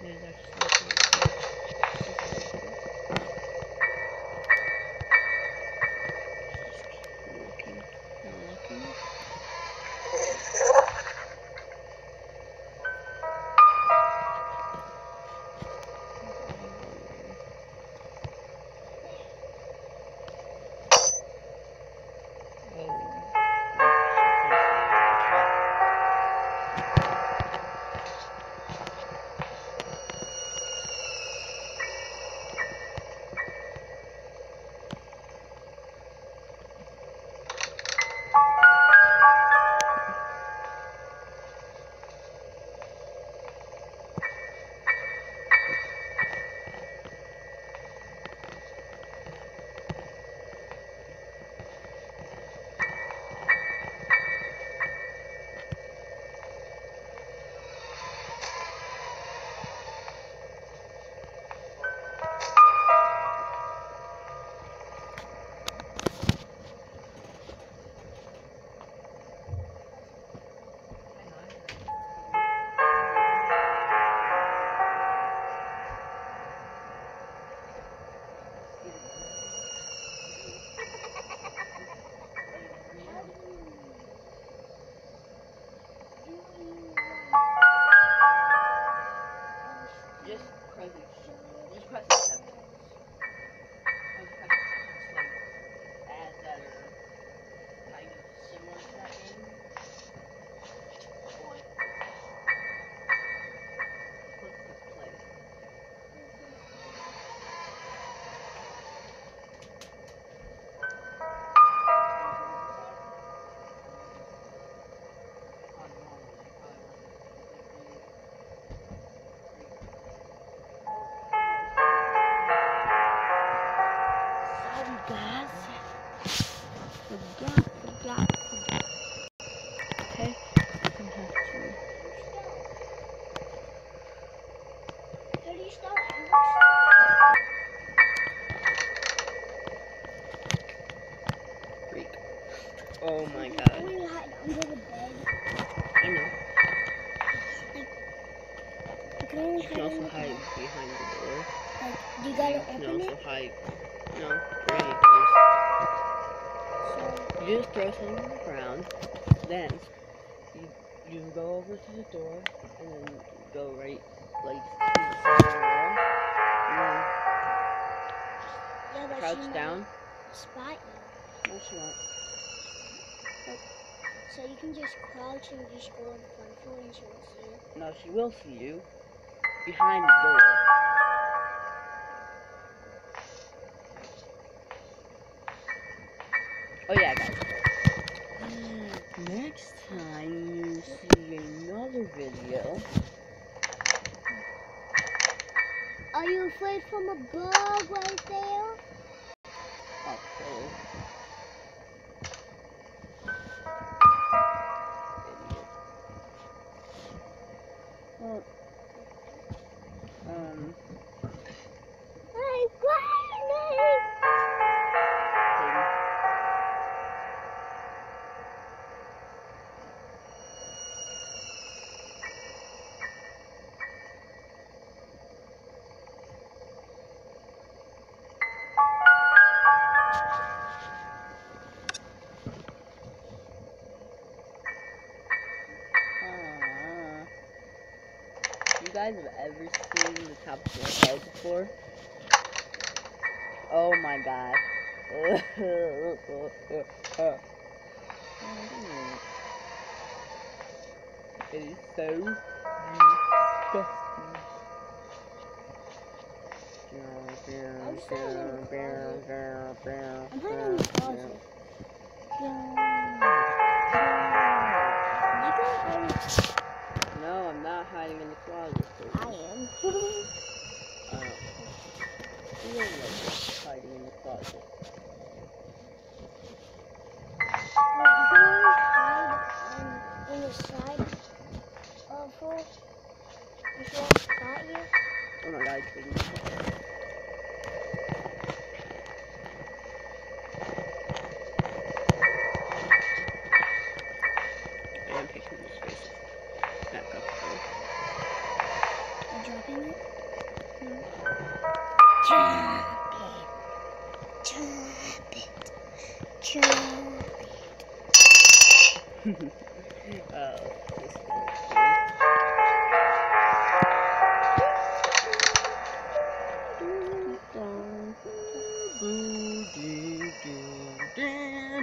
Neyse arkadaşlar. Something on the ground, then you you go over to the door and then go right like to the side of the. And yeah, then crouch down. spot you. No, she won't. So you can just crouch and just go in the front floor and she won't see you. No, she will see you behind the door. Oh yeah, guys. Next time you see another video, Are you afraid from a bug right there? Guys have ever seen the top of their head before? Oh my god. it is so disgusting. I'm staying in the I'm hiding in the closet. You No, I'm not hiding in the closet. Hiding in the closet.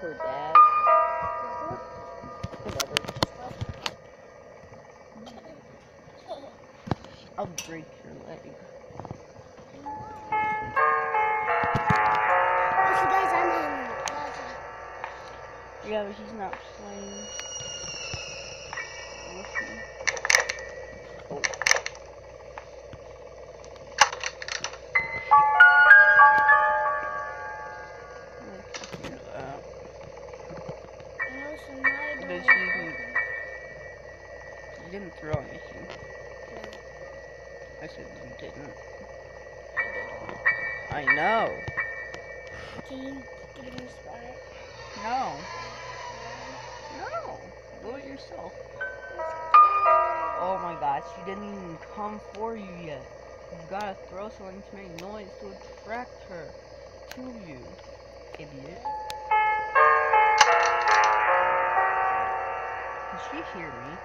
Her dad, whatever. I'll break your leg. Also, guys, I'm in. Yeah, but he's not playing. I didn't. I know. Can you give me a spot? No. No. Do it yourself. Oh my gosh, she didn't even come for you yet. You gotta throw something to make noise to attract her to you, idiot. Can she hear me?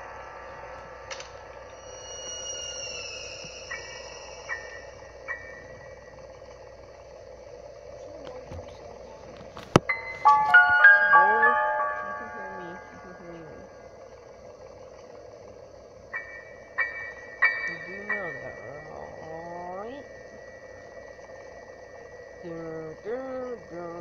do, do.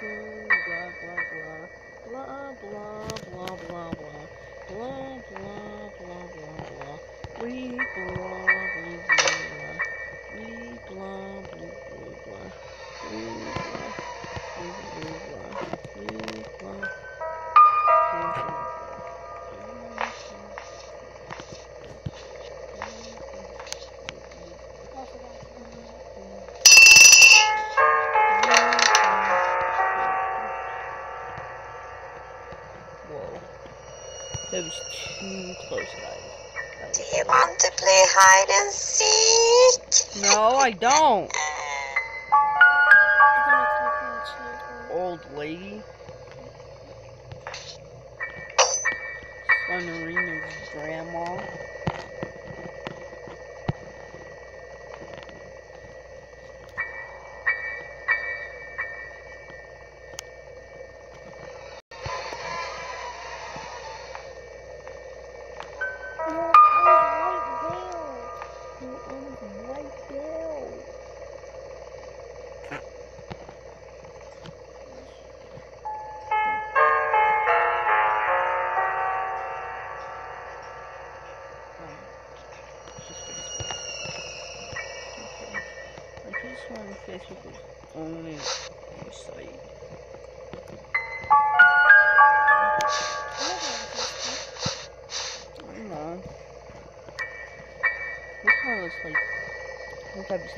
Blah blah blah blah blah blah blah blah blah blah blah. We blah blah blah. blah, blue, blue, blah, blue, blah, blue, That was too close, guys. That Do you want to play hide and seek? No, I don't. I'm gonna click on cheese. Old lady.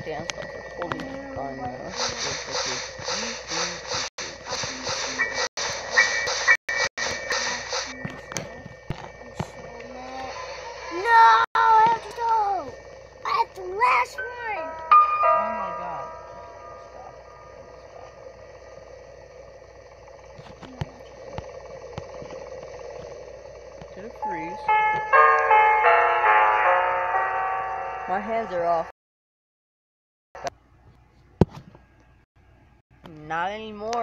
Stance like a a gun. No, I have to go. That's the last one. Oh my god. Stop. Freeze? My hands are off. Not anymore, because of somebody. Can we poop it? Yep. The truck's with it. Wait, ooh.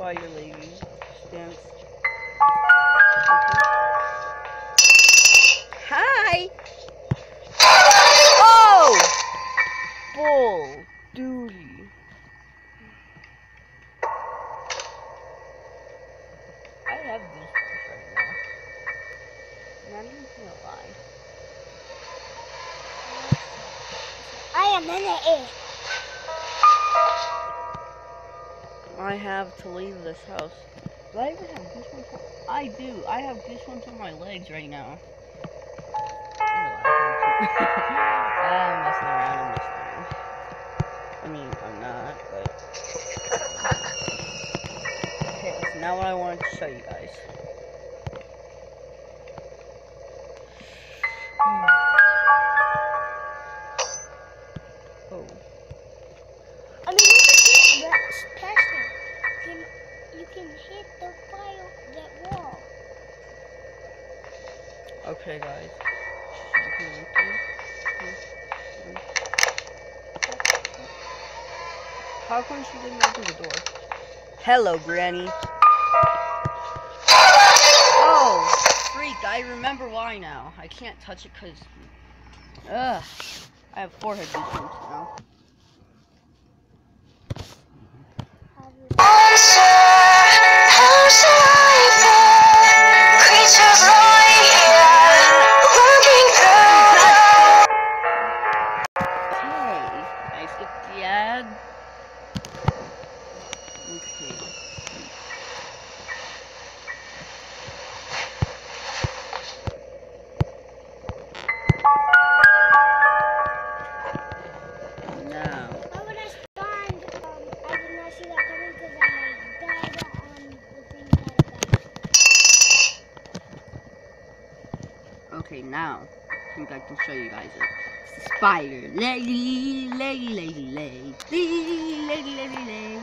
spider lady stance. Hi! Oh! Bull this house. Do I even have goosebumps? I do. I have goosebumps on my legs right now. I'm messing around. I'm just kidding. I mean, I'm not, but. Okay, so now what I wanted to show you guys. She didn't open the door? Hello, Granny. Oh, freak! I remember why now. I can't touch it because, ugh, I have forehead goosebumps now. right now. I think I can show you guys it. It's a spider. Lady, lady, lady, lady, lady, lady, lady,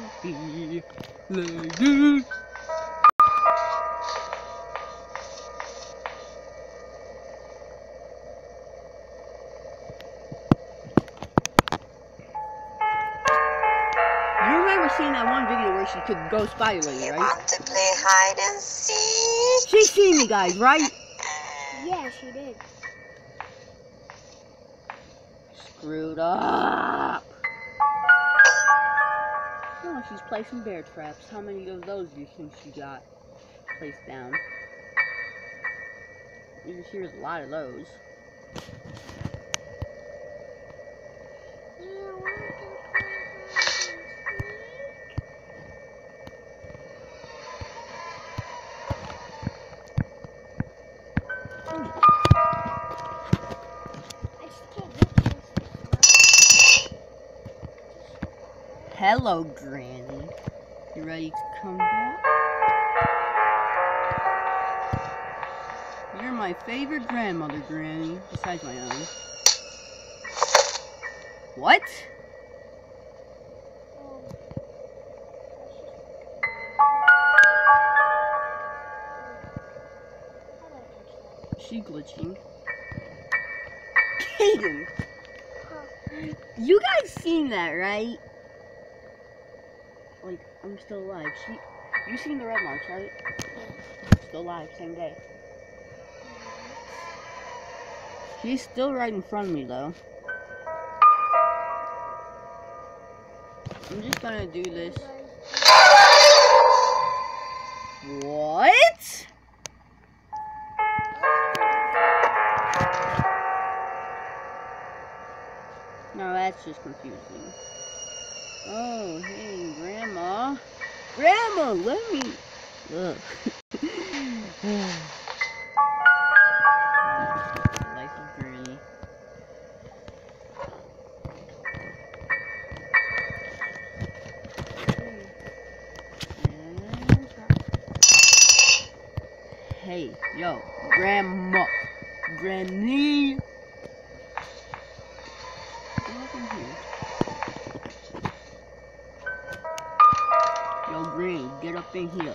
lady. seen that one video where she could go spider lady, right? You want to play hide and seek? She's seen me, guys, right? Yeah, she did. Screwed up. Oh, she's placing bear traps. How many of those do you think she got placed down? You can there's a lot of those. Hello, Granny. You ready to come back? You're my favorite grandmother, Granny, besides my own. What? How do I touch that? She glitching. Kaden, you guys seen that, right? I'm still alive. She, you seen the red marks, right? Still alive, same day. She's still right in front of me, though. I'm just gonna do this. What? No, that's just confusing. Oh, hey, Grandma. Grandma, let me. Look. Life of Granny. And- Hey, yo, Grandma. Yo, Granny, get up in here.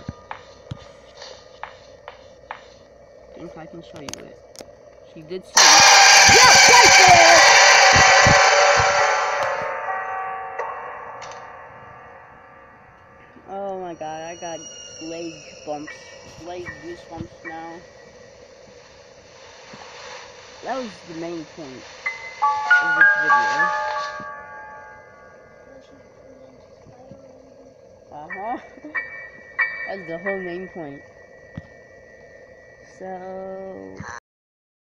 Think I can show you it. She did see it. Yes, right there! Oh my god, I got leg bumps, leg goosebumps now. That was the main point of this video. That's the whole main point. So